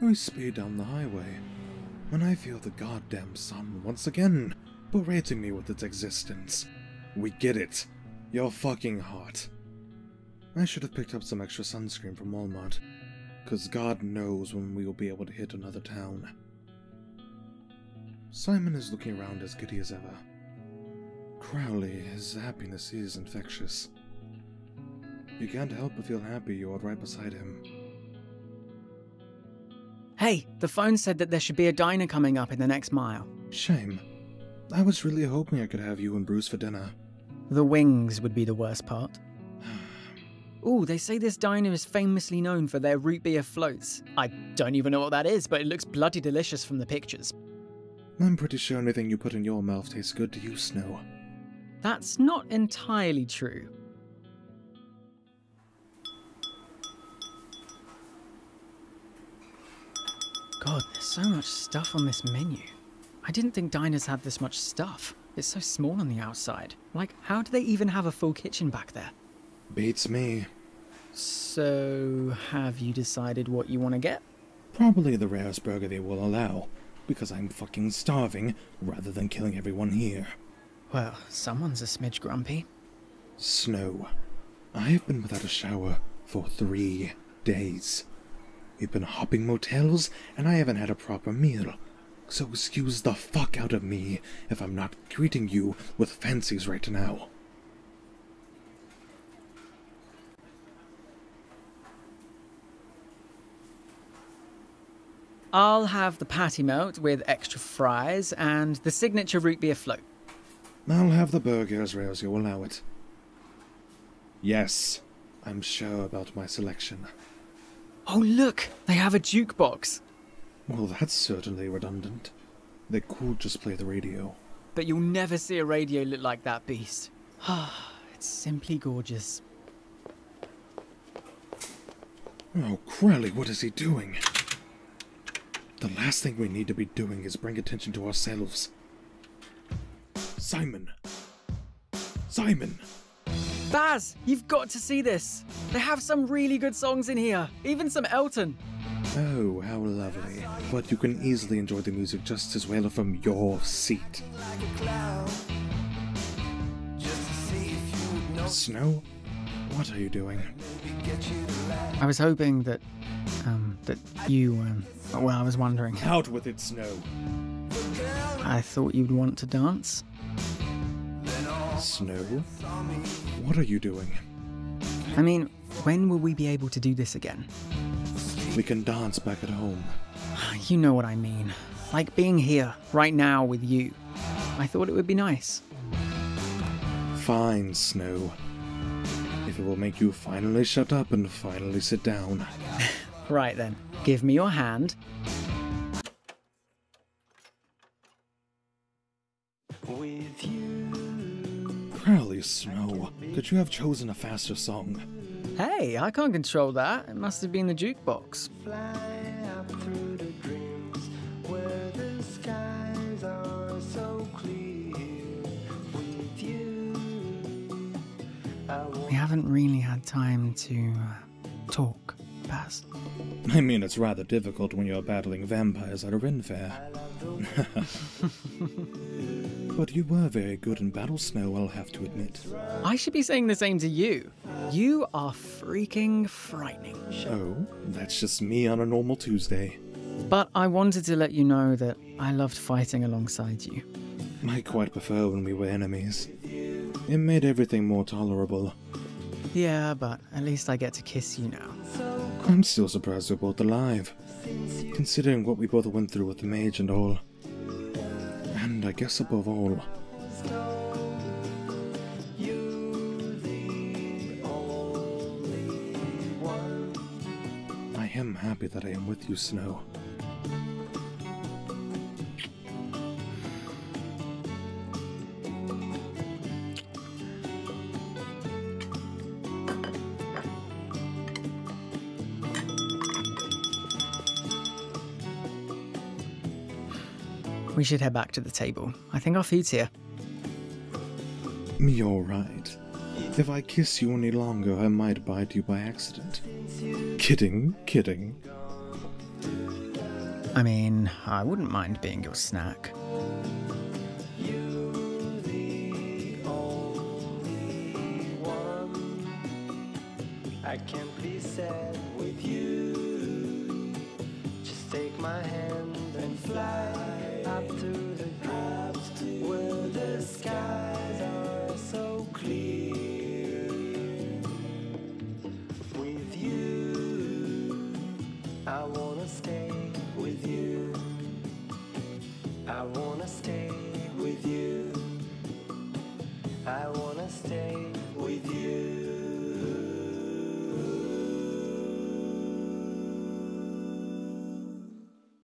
I speed down the highway, and I feel the goddamn sun once again berating me with its existence. We get it. You're fucking hot. I should have picked up some extra sunscreen from Walmart, cause God knows when we will be able to hit another town. Simon is looking around as giddy as ever. Crowley, his happiness is infectious. You can't help but feel happy you are right beside him. Hey, the phone said that there should be a diner coming up in the next mile. Shame. I was really hoping I could have you and Bunce for dinner. The wings would be the worst part. Ooh, they say this diner is famously known for their root beer floats. I don't even know what that is, but it looks bloody delicious from the pictures. I'm pretty sure anything you put in your mouth tastes good to you, Snow. That's not entirely true. God, there's so much stuff on this menu. I didn't think diners had this much stuff. It's so small on the outside. Like, how do they even have a full kitchen back there? Beats me. So, have you decided what you want to get? Probably the rarest burger they will allow, because I'm fucking starving rather than killing everyone here. Well, someone's a smidge grumpy. Snow. I've been without a shower for three days. We've been hopping motels, and I haven't had a proper meal. So excuse the fuck out of me if I'm not greeting you with fancies right now. I'll have the patty melt with extra fries and the signature root beer float. I'll have the burger as rare as you allow it. Yes, I'm sure about my selection. Oh, look! They have a jukebox! Well, that's certainly redundant. They could just play the radio. But you'll never see a radio look like that beast. it's simply gorgeous. Oh, Crowley, what is he doing? The last thing we need to be doing is bring attention to ourselves. Simon! Simon! Baz, you've got to see this. They have some really good songs in here, even some Elton. Oh, how lovely. But you can easily enjoy the music just as well from your seat. Snow? What are you doing? I was hoping that, um, that you, um, well, I was wondering. Out with it, Snow! I thought you'd want to dance. Snow? What are you doing? I mean, when will we be able to do this again? We can dance back at home. You know what I mean. Like being here, right now, with you. I thought it would be nice. Fine, Snow. If it will make you finally shut up and finally sit down. Right then, give me your hand. Crowley Snow, could you have chosen a faster song? Hey, I can't control that. It must have been the jukebox. We haven't really had time to uh, talk, Baz. I mean, it's rather difficult when you're battling vampires at a Ren fair. but you were very good in battle, Snow, I'll have to admit. I should be saying the same to you. You are freaking frightening. Oh, that's just me on a normal Tuesday. But I wanted to let you know that I loved fighting alongside you. I quite prefer when we were enemies. It made everything more tolerable. Yeah, but at least I get to kiss you now. I'm still surprised we're both alive, considering what we both went through with the mage and all. And I guess above all, I am happy that I am with you, Snow. We should head back to the table. I think our food's here. You're right. If I kiss you any longer, I might bite you by accident. Kidding, kidding. I mean, I wouldn't mind being your snack. You the only one. I can't be sad with you. 爱我。